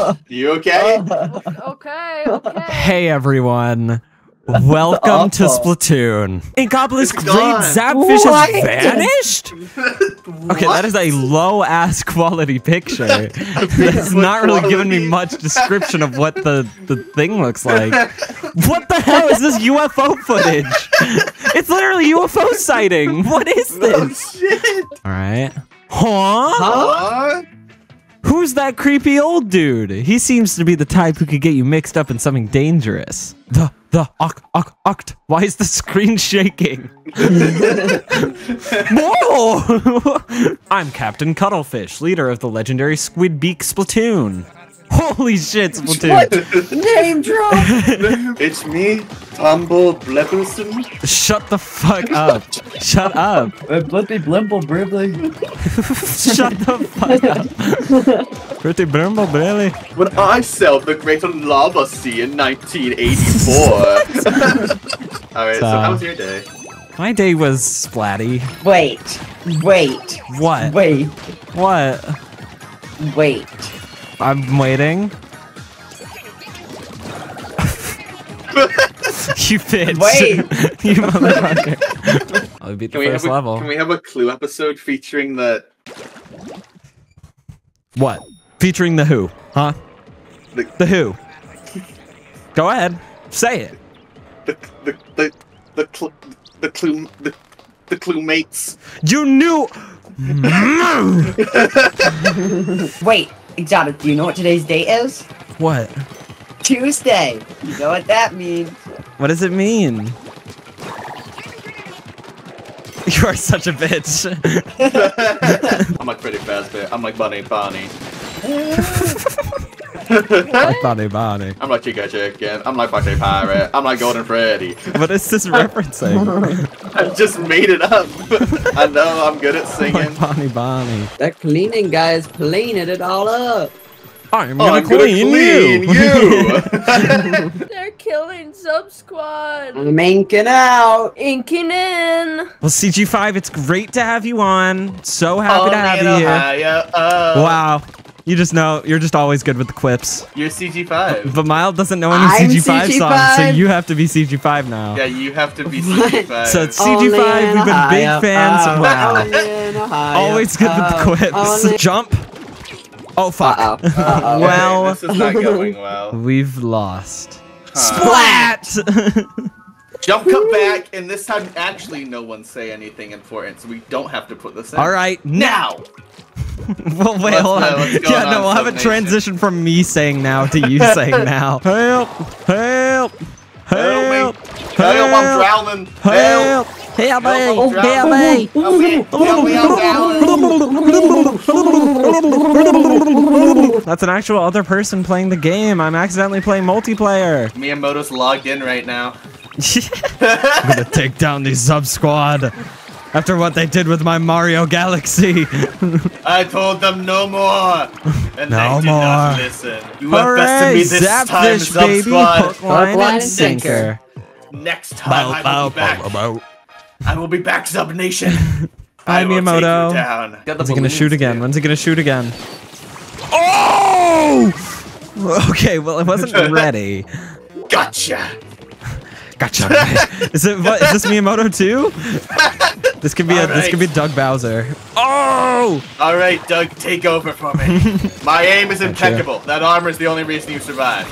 You okay? Okay, okay. Hey everyone. Welcome to. Splatoon. Inkopolis It's Great gone. Zapfish What? has vanished? Okay, that is a low ass quality picture. That's not really giving me much description of what the, the thing looks like. What the hell is this UFO footage? It's literally UFO sighting. What is this? Oh shit! Alright. Huh? Huh? Who's that creepy old dude? He seems to be the type who could get you mixed up in something dangerous. The the oct oct oct. Why is the screen shaking? Whoa! I'm Captain Cuttlefish, leader of the legendary Squid Beak Splatoon. Holy shit, Splatoon! Name drop. It's me, Tumble Blebberson. Shut the fuck up! Shut up! Blippy Blimple Bribbly. Shut the fuck up! Pretty brimble, really? When I sailed the Great Lava Sea in 1984. Alright, so Uh, how was your day? My day was splatty. Wait. Wait. What? Wait. What? Wait. I'm waiting. you bitch. Wait. you motherfucker. Oh, I'll beat the Can we, have first a, level. can we have a clue episode featuring the What? Featuring the who? Huh? the The who? Go ahead. Say it. the the the the cl- the clue the, the clue mates? You knew. Wait. Exotic, do you know what today's date is? what? Tuesday. You know what that means. What does it mean? You are such a bitch. I'm like pretty fast, Fazbear. I'm like Bunny Barney. Bonnie, Bonnie. I'm like Chica Chicken. I'm like Bucky Pirate. I'm like Golden Freddy. What is this referencing? I just made it up. I know I'm good at singing. like Bonnie, Bonnie. That cleaning guy is cleaning it all up. I'm Oh, gonna I'm gonna clean, clean you. you. They're killing Zub Squad. I'm inking out. Inking in. Well, CG5, it's great to have you on. So happy to have Only in you here. Ohio. Oh. Wow. You just know, you're just always good with the quips. You're CG5. But Mild doesn't know any I'm CG5, songs, so you have to be CG5 now. Yeah, you have to be What? CG5. So it's CG5, in we've been big Ohio. fans. Oh, wow. only in Always good with the Oh, quips. only- Jump. Oh, fuck. Uh-oh. Uh-oh. Okay, well- this is not going well. We've lost. Huh. Splat! Jump come back, and this time actually no one say anything important, so we don't have to put this in. All right, now. Now! Well, wait, Let's hold know on. what's going Yeah, no, on, we'll have a transition from me saying now to you saying now. Help! Help! Help! Help me! Help, I'm drowning! Help! Help! Help Help, me! Help me! Help me! Help me, That's an actual other person playing the game. I'm accidentally playing multiplayer. Miyamoto's logged in right now. I'm gonna take down the zub squad after what they did with my Mario Galaxy. I told them no more! And No they did not more. listen. You have bested Hooray! me this time, Zapfish, Sub baby! Squad. Hook, line, line, and and sinker. Next time I will be back. I will be back, Sub Nation. Hi, I will Miyamoto. down. When's he gonna shoot again? When's he gonna shoot again? Oh! Okay, well, it wasn't ready. Gotcha! Gotcha. is it what? Is this Miyamoto too? This could be a, this could be Doug Bowser. Oh! All right, Doug, take over for me. My aim is impeccable. That armor is the only reason you survived.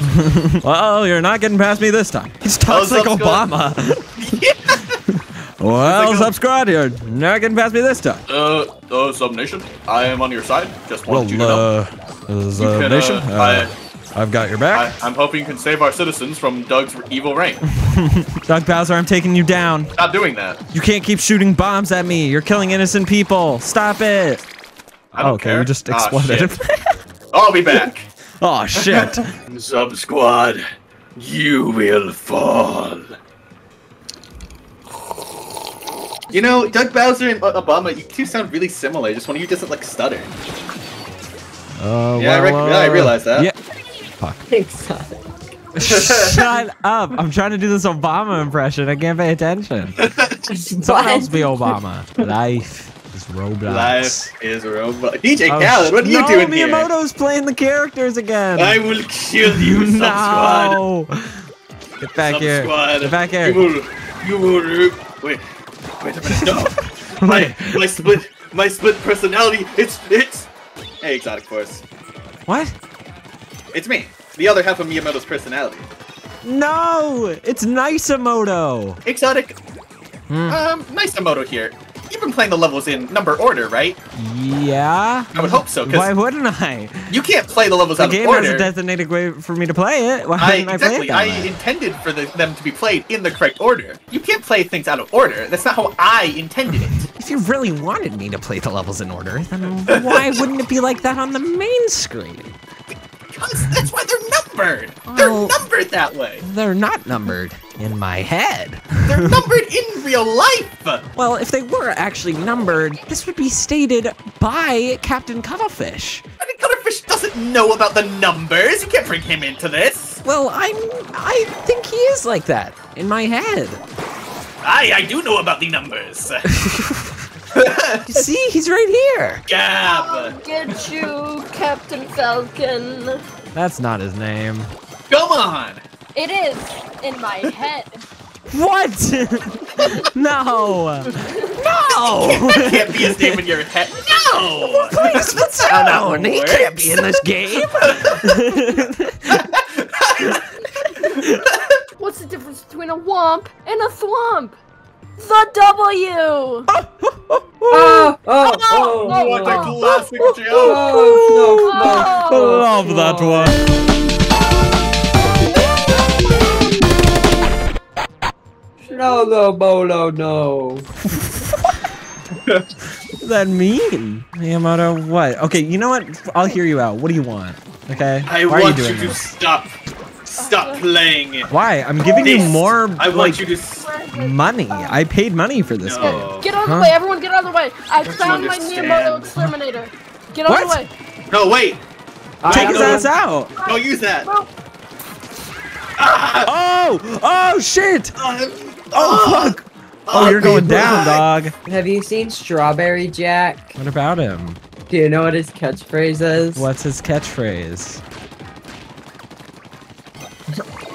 Well, you're not getting past me this time. He talks like Sub Obama. well, It's like a- subscribe, you're not getting past me this time. Uh, uh, Sub Nation, I am on your side. Just Well, you to know. uh, is, You uh, can, nation, uh, uh, I've got your back. I'm hoping you can save our citizens from Doug's evil reign. Doug Bowser, I'm taking you down. Stop doing that. You can't keep shooting bombs at me. You're killing innocent people. Stop it. I don't Oh, okay, care. you just Ah, exploded. shit. I'll be back. oh shit. Zub Squad, you will fall. You know, Doug Bowser and uh, Obama, you two sound really similar. Just one of you doesn't like stutter. Uh, Yeah, I rec- yeah, I realized that. Yeah. Exotic. Shut up. I'm trying to do this Obama impression. I can't pay attention. Someone else be Obama. Life. This Roblox. Life is Roblox. DJ Oh, Khaled, what are you no, doing here? Miyamoto's playing the characters again. I will kill you, Zub Squad. Get back Sub here. Squad. Get back here. You will, you will. Wait, wait a minute. No, my my split my split personality. It's it's. Hey, Exotic Force. What? It's me. The other half of Miyamoto's personality. No, it's Nisamoto. Exotic. Hmm. Um, Nisamoto here. You've been playing the levels in number order, right? Yeah. I would hope so, Why wouldn't I? you can't play the levels The out of order. The game has a designated way for me to play it. Why I, wouldn't I, play it exactly. I way? intended for the, them to be played in the correct order. You can't play things out of order. That's not how I intended it. If you really wanted me to play the levels in order, then why wouldn't it be like that on the main screen? Because that's why they're numbered. They're numbered that way. They're not numbered in my head. They're numbered in real life. Well, if they were actually numbered, this would be stated by Captain Cuttlefish. Mean, Cuttlefish doesn't know about the numbers. You can't bring him into this. Well, I'm I think he is like that in my head. I, I do know about the numbers. You see, he's right here. Gab, Get you, Captain Falcon. That's not his name. come on. It is in my head. What? no. No. That can't be his name in your head. No. Please, what's how that He works. can't be in this game. What's the difference between a womp and a thwomp? The W. Oh, oh, oh, oh, What a oh. classic joke. oh, no, no. Oh. Love that one. No, no, Bolo, no. What does that mean? Miyamoto, what? Okay, you know what? I'll hear you out. What do you want? Okay? I Why are want you you, to this? stop. Stop playing. Why? I'm giving you more I want like you to. S- money. I paid money for this game. Get out of Huh? the way, everyone get out of the way. I Don't found my understand? Miyamoto exterminator. Get out of the way. No, wait. Take his ass out. Don't use that. No. Ah! Oh! Oh shit! Uh, Oh uh, fuck! Uh, oh, you're going uh, down, dog. Have you seen Strawberry Jack? What about him? Do you know what his catchphrase is? What's his catchphrase?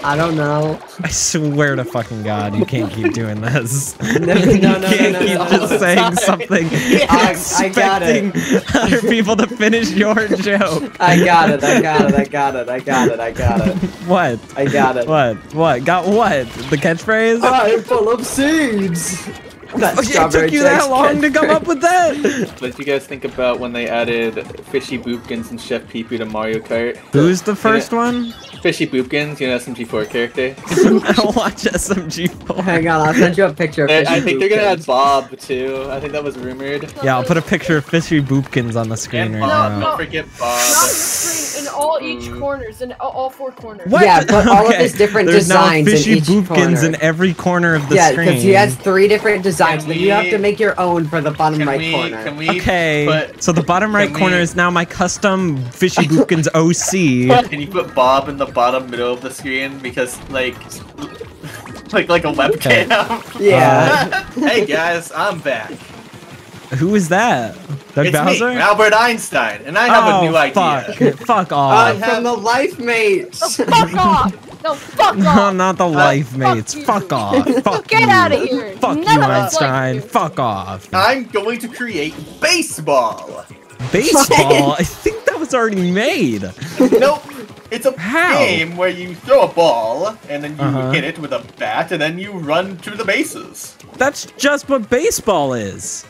I don't know. I swear to fucking God, you can't keep doing this. No, no, you no, no, can't no, keep no, just no. saying something, I- I got it. other people to finish your joke. I got it, I got it, I got it, I got it, I got it. What? I got it. What? What? Got what? The catchphrase? I'm full of seeds! That's Okay, it took you that long to come up with that? What did you guys think about when they added Fishy Boopkins and Chef Pee Pee to Mario Kart? Who's the first one? Fishy Boopkins, you know, SMG4 character. I don't watch SMG4. Hang on, I'll send you a picture of I, Fishy I think they're gonna add Bob too. I think that was rumored. Yeah, I'll put a picture of Fishy Boopkins on the screen And right Bob, now. No, don't forget Not Bob. on the screen, in all each Mm. corners, in all, all four corners. What? Yeah, put all of his different There's designs now in fishy each boopkins corner. in every corner of the Yeah, screen. because he has three different designs, Can but you have to make your own for the bottom Can right we, corner. can we Okay, put, so the bottom right corner we- is now my custom Fishy Boopkins OC. can you put Bob in the bottom middle of the screen? Because, like, like, like a webcam. Yeah. hey guys, I'm back. Who is that? Doug it's Bowser? me, Albert Einstein, and I have oh, a new idea. fuck. fuck Uh, off. have- from the Life Mates! No, fuck off! No, fuck no, off! not the life mates. you. Fuck off. Fuck Get you. out of here! Fuck None you, of like Einstein. you. Fuck off. I'm going to create baseball. Baseball? I think that was already made. nope. It's a How? game where you throw a ball and then you Uh-huh. hit it with a bat and then you run to the bases. That's just what baseball is.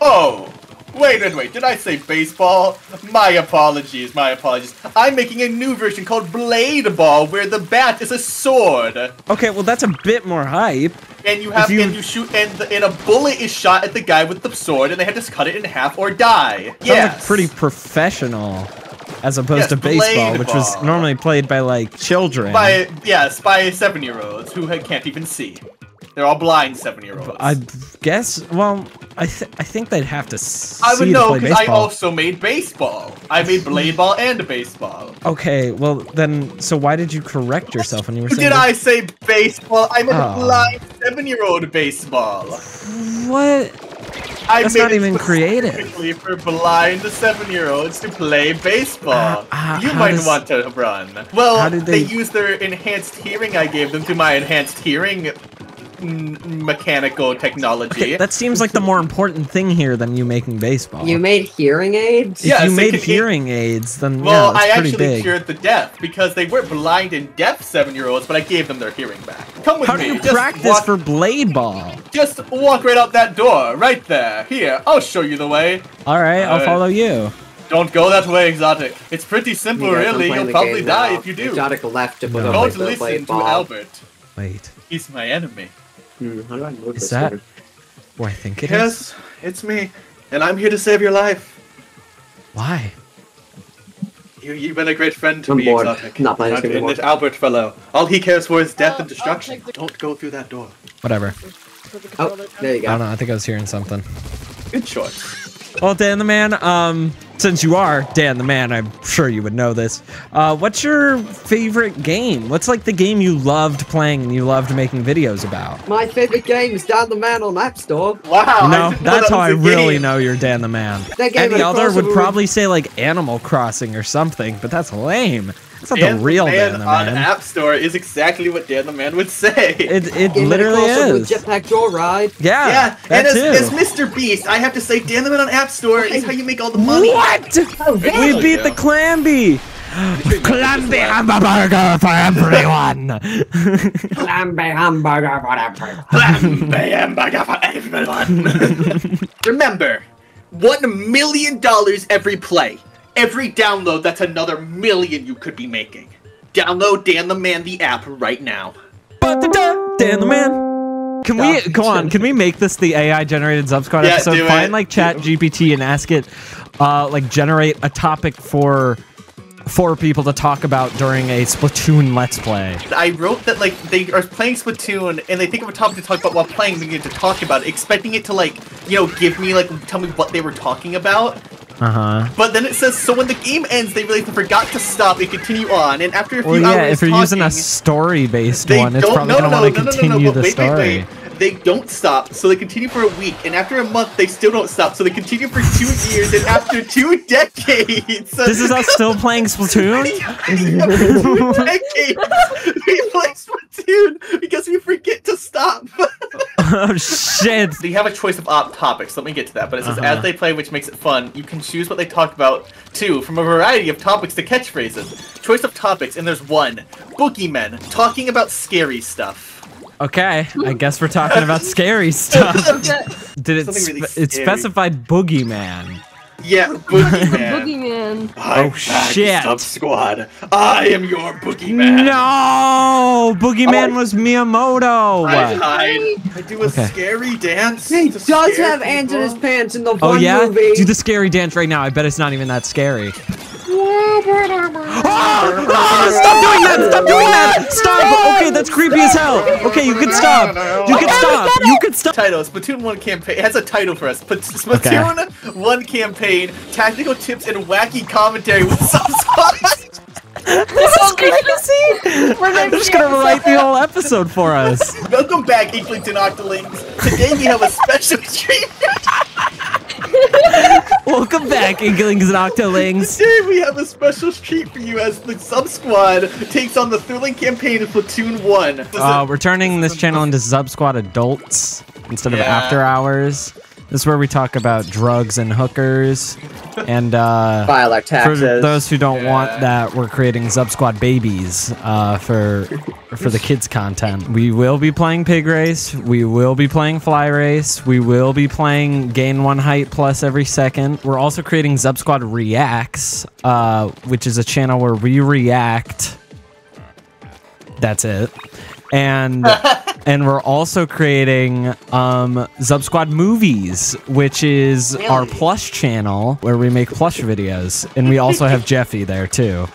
Oh, wait, wait, wait. Did I say baseball? My apologies, my apologies. I'm making a new version called Blade Ball where the bat is a sword. Okay, well that's a bit more hype. And you have you- and you shoot and the, and a bullet is shot at the guy with the sword and they have to cut it in half or die. Sounds Yes. like pretty professional. As opposed Yes, to baseball, which was normally played by like children. by yes, by seven year olds who can't even see. They're all blind seven year olds. I guess. Well, I th- I think they'd have to see I would know because I also made baseball. I made blade ball and baseball. Okay, well then, so why did you correct yourself when you were saying? Did I say baseball? I meant Oh. blind seven year old baseball. What? I That's not even creative. for blind seven-year-olds to play baseball. Uh, uh, you might does- want to run. Well, they... they- use their enhanced hearing I gave them to my enhanced hearing mechanical technology. That seems like the more important thing here than you making baseball. You made hearing aids? if Yeah, you so made it can- hearing aids, then Well, yeah, I that's pretty actually big. cured the deaf because they were blind and deaf seven-year-olds, but I gave them their hearing back. Come with How me. How do you just practice walk, for blade ball? Just walk right out that door, right there. Here, I'll show you the way. All right, I'll Alright. follow you. Don't go that way, Exotic. It's pretty simple, You really. You'll probably die now. if you do. Exotic left to put No. up Don't with the listen blade to ball. Albert. Wait, He's my enemy. Hmm, how do I move is this that here? who I think it is? Yes, it's me, and I'm here to save your life. Why? You, you've been a great friend to I'm me, bored. Exotic. Not playing this And- game and anymore. this Albert fellow. All he cares for is death I'll- and destruction. The- Don't go through that door. Whatever. Oh, controller there you go. I don't know. I think I was hearing something. Good choice. Well, Dan the Man, um, since you are Dan the Man, I'm sure you would know this. Uh, what's your favorite game? What's like the game you loved playing and you loved making videos about? My favorite game is Dan the Man on App Store. Wow. No, that's that how I was really game. know you're Dan the Man. That game Any other would probably say like Animal Crossing or something, but that's lame. It's not Dan the real Man Dan the on App Store is exactly what Dan the Man would say. It it Game had a literally crossover is. With Jetpack Joyride. Yeah, yeah, that and as, too. as Mr. Beast, I have to say, Dan the Man on App Store is how you make all the money. What? Oh, We really? beat the Clamby. Clamby hamburger for everyone. Lambe hamburger, whatever. Bam, bam, for everyone. Remember, one million dollars every play, every download. That's another million you could be making. Download Dan the Man the app right now. Ba-da-da, Dan the man. Can we go on? Can we make this the AI generated Zubsquad Yeah, episode? do Find like Chat GPT and ask it, uh, like generate a topic for for people to talk about during a Splatoon Let's Play. I wrote that like they are playing Splatoon and they think of a topic to talk about while playing. They get to talk about it, expecting it to like you know give me like tell me what they were talking about. Uh huh. But then it says so when the game ends, they realize they forgot to stop and continue on. And after a few Well, yeah. hours If you're using a story based one, it's probably No, gonna no, want to no, continue the wait, story. Wait, wait. They don't stop, so they continue for a week, and after a month, they still don't stop, so they continue for two years, and after two decades, This is us still playing Splatoon. two decades, we play Splatoon because we forget to stop. oh shit! They have a choice of op topics. Let me get to that. But it says Uh-huh. as they play, which makes it fun. You can choose what they talk about too, from a variety of topics to catchphrases. Choice of topics, and there's one: boogeymen talking about scary stuff. Okay, I guess we're talking about scary stuff. Okay. Did it? Something really spe- it specified boogeyman. Yeah, boogeyman. Boogeyman. I'm Oh, shit. Zub Squad. I am your boogeyman. No, boogeyman Oh. was Miyamoto. I hide. I do a Okay. scary dance. He does scare have ants in his pants in the Oh one yeah, movie. do the scary dance right now. I bet it's not even that scary. Oh, stop doing that! Stop doing that! Stop! Okay, that's creepy as hell. Okay, you can stop. You can stop. You can stop. Title Splatoon 1 campaign. It has a title for us. Sp- Splatoon 1 campaign, tactical tips and wacky commentary with Sub Squad. This is crazy. We're They're just gonna write the whole episode for us. Welcome back, Inklings and Octolings. Today we have a special treat. Welcome back, Inklings and Octolings. Today we have a special treat for you as the Zub Squad takes on the thrilling campaign of Splatoon 1. Uh, we're turning this channel into Zub Squad Adults instead of After Hours. This is where we talk about drugs and hookers. And uh, File our for those who don't Yeah. want that, we're creating Zub Squad babies uh, for for the kids content. We will be playing Pig Race. We will be playing Fly Race. We will be playing Gain One Height Plus every second. We're also creating Zub Squad Reacts, uh, which is a channel where we react. That's it. And and we're also creating um Zub Squad Movies, which is our plush channel where we make plush videos. And we also have Jeffy there too.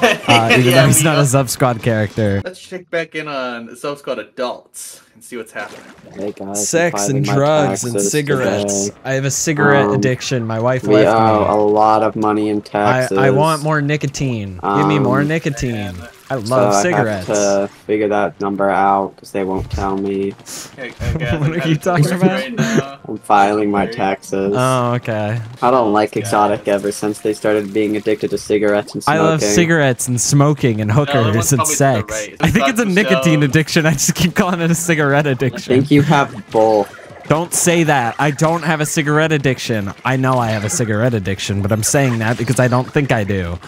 Uh, even Yeah, though he's not know. a Zub Squad character. Let's check back in on Zub Squad Adults and see what's happening. Hey guys, Sex and drugs and cigarettes. today. I have a cigarette Um, addiction. My wife We left owe a lot of money in I, taxes. I want more nicotine. Give me more Um, nicotine. I love so love I cigarettes. have to figure that number out because they won't tell me. Okay, I guess What I'm are you talking about? Right. I'm filing my taxes. Oh, okay. I don't like Yeah. exotic ever since they started being addicted to cigarettes and smoking. I love cigarettes and smoking and everyone's hookers and probably to the sex. right. I think it's a nicotine so- addiction. I just keep calling it a cigarette addiction. I think you have both. Don't say that. I don't have a cigarette addiction. I know I have a cigarette addiction, but I'm saying that because I don't think I do.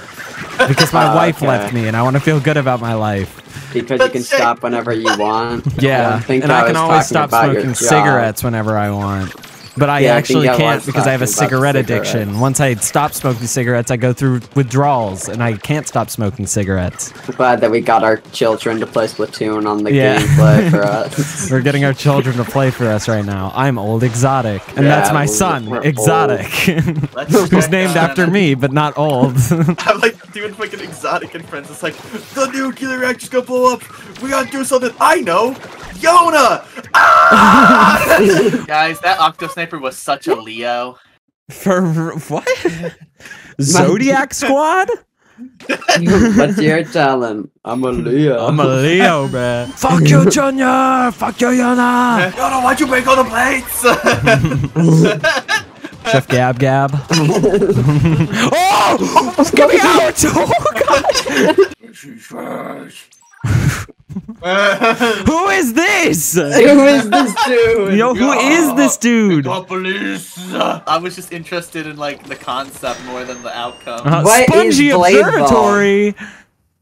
Because my Oh, wife okay. left me and I want to feel good about my life. Because you can stop whenever you want. Yeah. think And I, I can always stop smoking cigarettes whenever I want. But I Yeah, actually I can't because I have a talking about the cigarette addiction. Once I stop smoking cigarettes, I go through withdrawals and I can't stop smoking cigarettes. I'm glad that we got our children to play Splatoon on the Yeah. gameplay for us. We're getting our children to play for us right now. I'm old exotic. And Yeah, that's my we're- son, we're exotic. Who's named after me, but not old. I'm like doing fucking exotic and friends. It's like the nuclear reactor's gonna blow up. We gotta do something. I know, Yona. Ah! Guys, that octo sniper was such a Leo. For what? Zodiac Squad? What's your talent? I'm a Leo. I'm a Leo, man. Fuck you, Junior! Fuck you, Yana! Yona, why'd you break all the plates? Chef Gab Gab. oh! Get me out! Oh, God. Who is this? Who is this dude? Yo, who is this dude? The police. I was just interested in like the concept more than the outcome. Uh, What is Spongy Blade Ball? Observatory.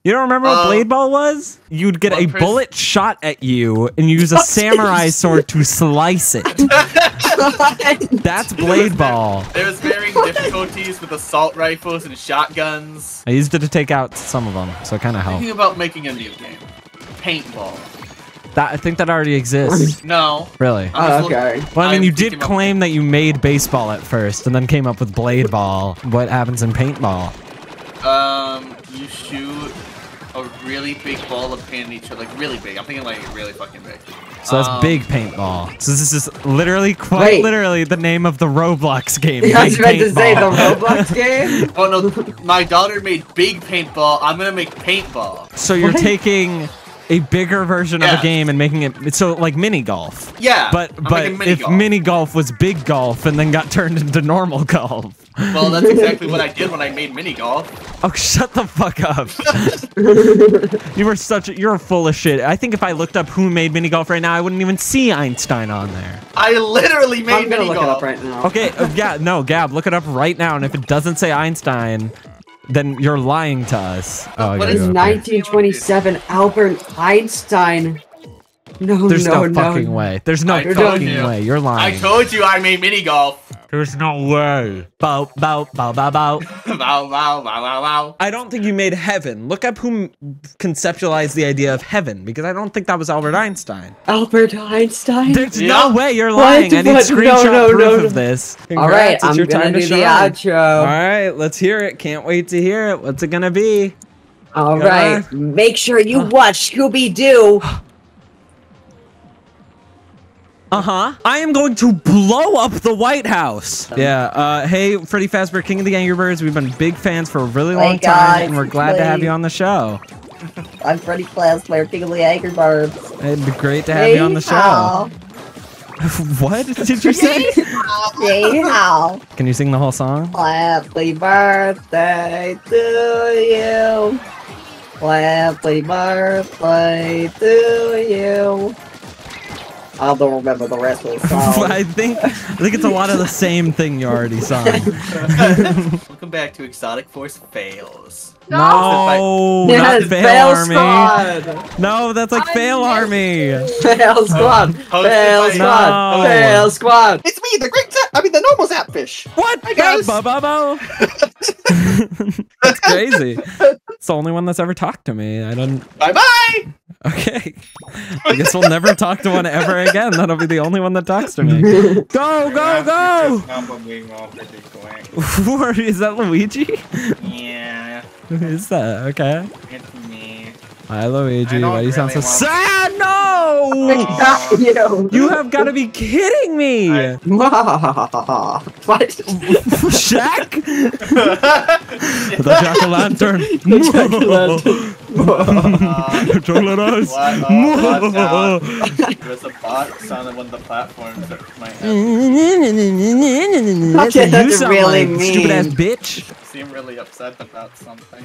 You don't remember what Uh, Blade Ball was? You'd get a Chris? bullet shot at you and use a samurai sword to slice it. That's Blade Ball. There's varying difficulties with assault rifles and shotguns. I used it to take out some of them, so it kind of helped. Thinking about making a new game. Paintball. That I think that already exists. No. Really? Oh, look- okay. Well, I mean, I'm you did claim that you made baseball at first, and then came up with blade ball. What happens in paintball? Um, you shoot a really big ball of paint at each other, like really big. I'm thinking like really fucking big. So that's Um, big paintball. So this is literally, quite Wait. literally, the name of the Roblox game. I was about to say the Roblox game. Oh no, my daughter made big paintball. I'm gonna make paintball. So you're What? taking a bigger version of a game and making it it's so like mini golf. Yeah. But I'm but mini if golf. mini golf was big golf and then got turned into normal golf. Well, that's exactly what I did when I made mini golf. Oh, shut the fuck up. you were such a, you're full of shit. I think if I looked up who made mini golf right now, I wouldn't even see Einstein on there. I literally made I'm gonna mini look golf. it up right now. Okay, uh, yeah, no, Gab, look it up right now and if it doesn't say Einstein, then you're lying to us. Oh, I What gotta is go It's up here. 1927. Albert Einstein. No, There's no, no, no. fucking way. There's no I told fucking you. way. You're lying. I told you I made mini golf. There's no way. Bow, bow, bow, bow, bow. wow, wow, wow, wow, wow. I don't think you made heaven. Look up who conceptualized the idea of heaven, because I don't think that was Albert Einstein. Albert Einstein. There's Yeah. no way you're What? lying. I need What? Screenshot no, proof no, of no. this. All right, Congrats, I'm it's your gonna time do to the shine. outro. All right, let's hear it. Can't wait to hear it. What's it gonna be? All Go right, on. make sure you watch Scooby Doo. Uh huh. I am going to blow up the White House. Yeah. Uh, hey, Freddy Fazbear, King of the Angry Birds. We've been big fans for a really long Hey, time, guys, and we're glad to have you on the show. I'm Freddy Fazbear, King of the Angry Birds. It'd be great to have you on the show. what did you say? Hey, how? Can you sing the whole song? Happy birthday to you. Happy birthday to you. I don't remember the rest of the song. I think I think it's a lot of the same thing you already sung. Welcome back to Exotic Force Fails. No, Yes, not fail, Fail army. Squad. No, that's like I fail army. Fail oh. Squad. Hosted Fail Squad. No. Fail Squad. It's me, the great Zap. I mean, the normal Zapfish. What? Hi, guys. Ba- ba- bo. that's crazy. It's the only one that's ever talked to me. I don't. Bye bye. Okay. I guess we'll never talk to one ever again. That'll be the only one that talks to me. Go, go, go! Who are- Is that Luigi? Yeah, Who is that? Okay. it's me. Hi, Luigi. I don't Why do you sound so sad? No! you. You have got to be kidding me! I- what? Shaq? the jack o' lantern. jack-o'-lantern. Don't let us. What? Oh, watch. There's a box on one of the platforms that might have That's what you sound really like, stupid ass bitch. Seem really upset about something.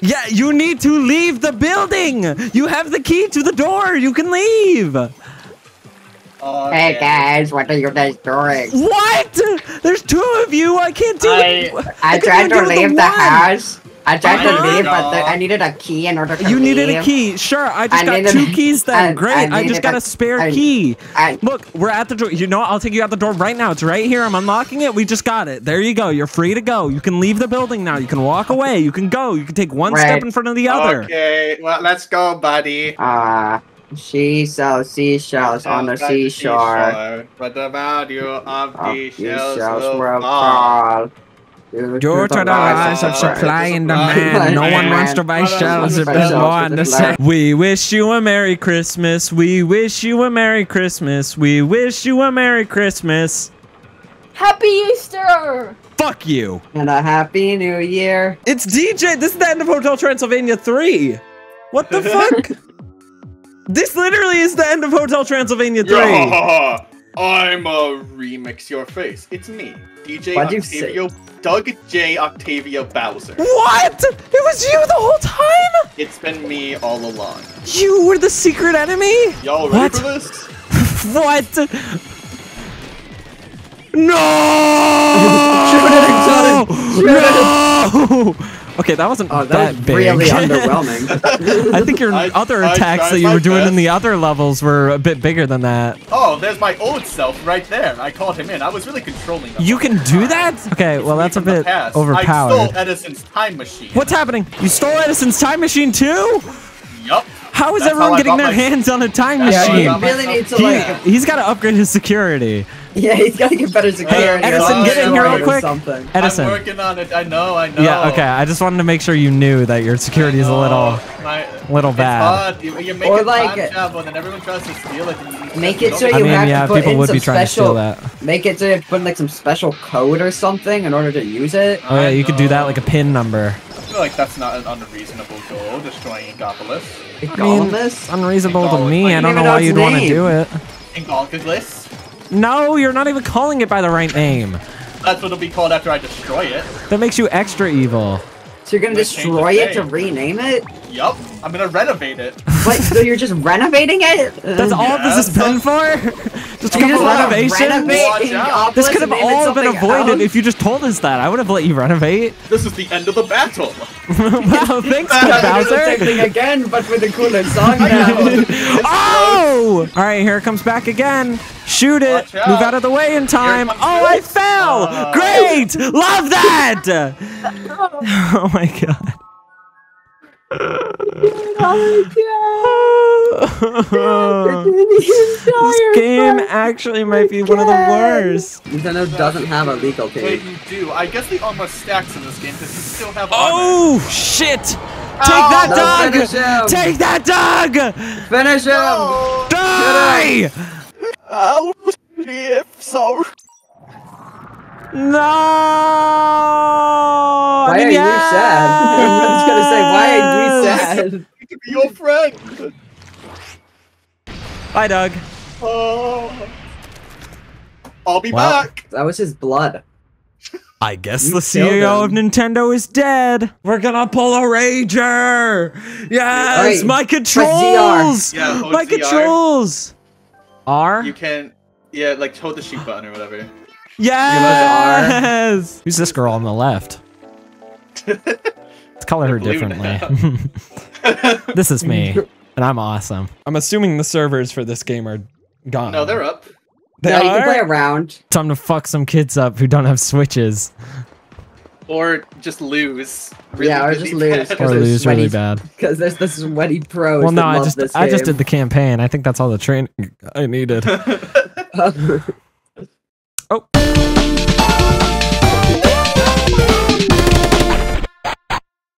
Yeah, you need to leave the building. You have the key to the door. You can leave. Oh, Hey man. guys, what are you guys doing? What? There's two of you. I can't do I- it. I can tried only to do the leave the one. house. I tried to leave, but the, I needed a key in order to You leave. needed a key. Sure, I just I got needed- two keys then. I- Great. I I, just got a a- spare I- key. I, Look, we're at the door. You know what? I'll take you out the door right now. It's right here. I'm unlocking it. We just got it. There you go. You're free to go. You can leave the building now. You can walk away. You can go. You can take one step in front of the other. Okay, well, let's go, buddy. uh, she sells seashells on the Sounds like seashore. But the value of Of these these shells shells will will fall. fall. Due Due to the rise of supply and demand, no one wants to buy shells if there's more on the set. We wish you a Merry Christmas. We wish you a Merry Christmas. We wish you a Merry Christmas. Happy Easter! Fuck you. And a happy new year. It's DJ. This is the end of Hotel Transylvania 3. What the fuck? this literally is the end of Hotel Transylvania 3. Yeah, I'm a remix your face. It's me, DJ What'd you say? Octavio, Doug J. Octavio Bowser. What? It was you the whole time? It's been me all along. You were the secret enemy? Y'all ready What? for this? What? No! Shoot it, No! Okay, that wasn't Oh, that, that was big. really underwhelming. I think your I- other I attacks that you were doing in the other levels were a bit bigger than that. Oh, there's my old self right there. I called him in. I was really controlling him. You can do time. that? Okay, well that's a bit past. I overpowered. stole Edison's time machine. What's happening? You stole Edison's time machine too? Yup. How is That's everyone how getting their my- hands on a time That's Yeah, I he machine? really stuff. needs to He- like. He's got to upgrade his security. Yeah, he's gotta get better security. Edison, get in here real or quick. Something. Edison. I'm working on it. I know. I know. Yeah, okay. I just wanted to make sure you knew that your security is a little. My, little it's bad. Hard. You, you make Or it like- time travel, and then everyone tries to steal it. You Make it so get I you mean, have yeah, to put people in would some be trying to steal special. that. Make it so you have to put in like some special code or something in order to use it. Oh yeah, you could do that like a pin number. I feel like that's not an unreasonable goal, destroying Egopolis. I mean, Golemus? unreasonable to me. I I don't don't know why you'd its want to do it. Ingolgaglis. No, you're not even calling it by the right name. That's what it'll be called after I destroy it. That makes you extra evil. So you're gonna destroy it to rename it? Yup. I'm gonna renovate it. Wait, so you're just renovating it? That's all this has Yeah, been for? Just a You couple renovations? renovate Watch out. Ingopolis This could have and all been avoided else? if you just told us that. I would have let you renovate. This is the end of the battle. wow, thanks, We're Kid doing the same Bowser. thing again, but with a cooler song now. Oh! All right, here it comes back again. Shoot it. Out. Move out of the way in time. comes Oh, I fell. Uh. Great. Love that. oh my god. this game actually might be one of the worst. Nintendo doesn't have a legal Wait, you do. I guess the armor stacks in this game because you still have oh, armor. Oh shit! Take Ow. that dog! finish him. Take that dog! Finish him! Oh, Die! oh, if so. No! Why are you sad? I was gonna say, why are you sad? to be your friend. Bye, Doug. Oh. I'll be Well. back. That was his blood. I guess You the killed CEO of. Nintendo is dead. We're gonna pull a rager. Yes, Alright, my press controls. Yeah, my ZR. controls. R. You can, yeah, like hold the shoot button or whatever. Yes. Who's this girl on the left? Let's color her differently. this is me, and I'm awesome. I'm assuming the servers for this game are gone. No, they're up. They yeah, you can are? play around. Time to fuck some kids up who don't have switches. Or just lose. Really, Yeah, or just lose, Or there's lose really bad. Because there's the sweaty pros. Well, no, that I love just this I just did the campaign. I think that's all the training I needed. oh.